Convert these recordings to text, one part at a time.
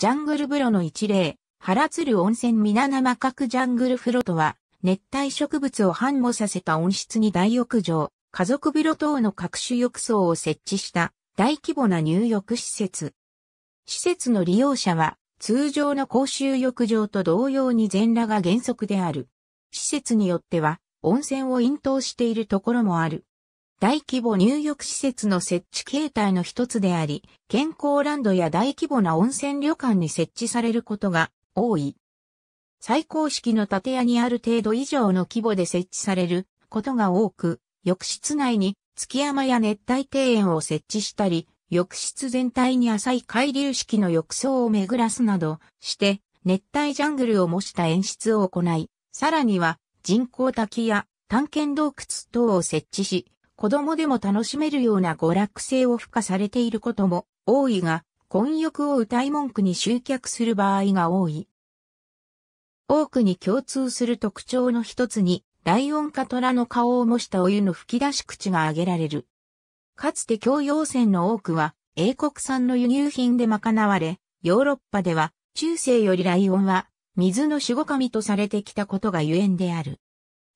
ジャングル風呂の一例、原鶴温泉皆生角ジャングル風呂とは、熱帯植物を繁茂させた温室に大浴場、家族風呂等の各種浴槽を設置した大規模な入浴施設。施設の利用者は通常の公衆浴場と同様に全裸が原則である。施設によっては温泉を引導しているところもある。大規模入浴施設の設置形態の一つであり、健康ランドや大規模な温泉旅館に設置されることが多い。最高式の建屋にある程度以上の規模で設置されることが多く、浴室内に月山や熱帯庭園を設置したり、浴室全体に浅い海流式の浴槽を巡らすなどして、熱帯ジャングルを模した演出を行い、さらには人工滝や探検洞窟等を設置し、子供でも楽しめるような娯楽性を付加されていることも多いが、混浴を歌い文句に集客する場合が多い。多くに共通する特徴の一つに、ライオンか虎の顔を模したお湯の吹き出し口が挙げられる。かつて共用船の多くは英国産の輸入品で賄われ、ヨーロッパでは中世よりライオンは水の守護神とされてきたことがゆえんである。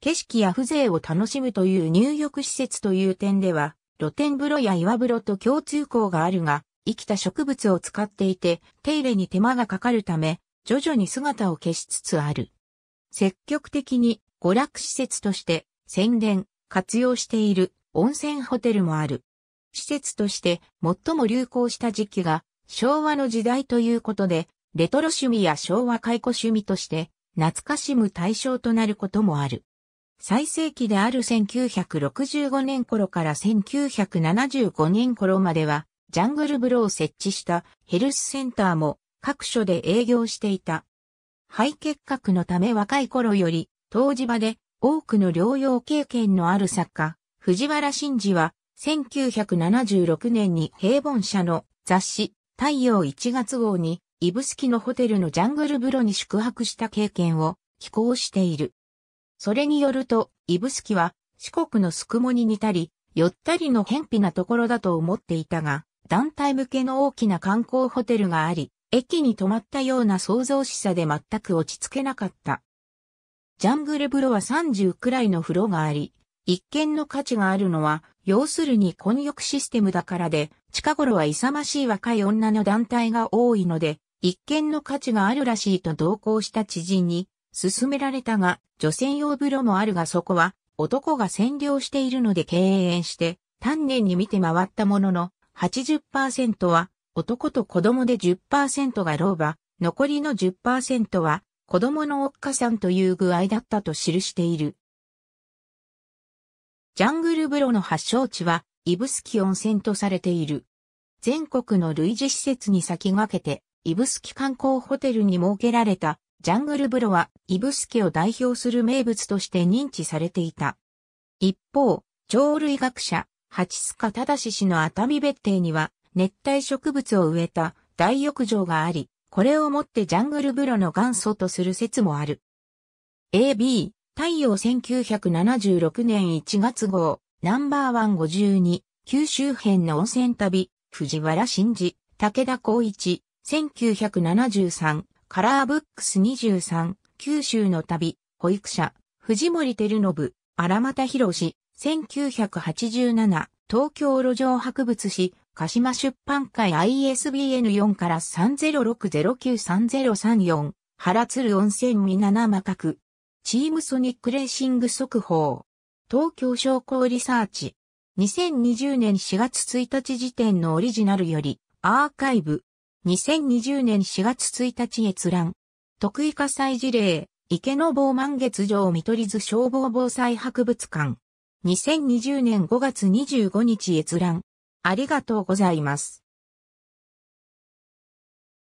景色や風情を楽しむという入浴施設という点では、露天風呂や岩風呂と共通項があるが、生きた植物を使っていて、手入れに手間がかかるため、徐々に姿を消しつつある。積極的に娯楽施設として宣伝、活用している温泉ホテルもある。施設として最も流行した時期が昭和の時代ということで、レトロ趣味や昭和解雇趣味として懐かしむ対象となることもある。最盛期である1965年頃から1975年頃までは、ジャングル風呂を設置したヘルスセンターも各所で営業していた。肺結核のため若い頃より、当時場で多くの療養経験のある作家、藤原真二は、1976年に平凡社の雑誌、太陽1月号に、指宿のホテルのジャングル風呂に宿泊した経験を寄稿している。それによると、指宿は四国のすくもに似たり、よったりの偏僻なところだと思っていたが、団体向けの大きな観光ホテルがあり、駅に泊まったような想像しさで全く落ち着けなかった。ジャングル風呂は30くらいの風呂があり、一見の価値があるのは、要するに混浴システムだからで、近頃は勇ましい若い女の団体が多いので、一見の価値があるらしいと同行した知人に、勧められたが、女性用風呂もあるがそこは男が占領しているので敬遠して丹念に見て回ったものの80%は男と子供で10%が老婆、残りの10%は子供のおっかさんという具合だったと記している。ジャングル風呂の発祥地は、指宿温泉とされている。全国の類似施設に先駆けて、指宿観光ホテルに設けられたジャングル風呂は、イブスケを代表する名物として認知されていた。一方、鳥類学者、八須賀忠氏の熱海別邸には、熱帯植物を植えた大浴場があり、これをもってジャングル風呂の元祖とする説もある。AB、太陽1976年1月号、ナンバーワン52、九州編の温泉旅、藤原真二、武田光一、1973、カラーブックス23、九州の旅、保育者、藤森照信、荒俣博士、1987、東京路上博物誌、鹿島出版会 ISBN4 から306093034、原鶴温泉皆生角。チームソニックレーシング速報。東京商工リサーチ。2020年4月1日時点のオリジナルより、アーカイブ。2020年4月1日閲覧。得意火災事例、池の棒満月城見取り図消防防災博物館。2020年5月25日閲覧。ありがとうございます。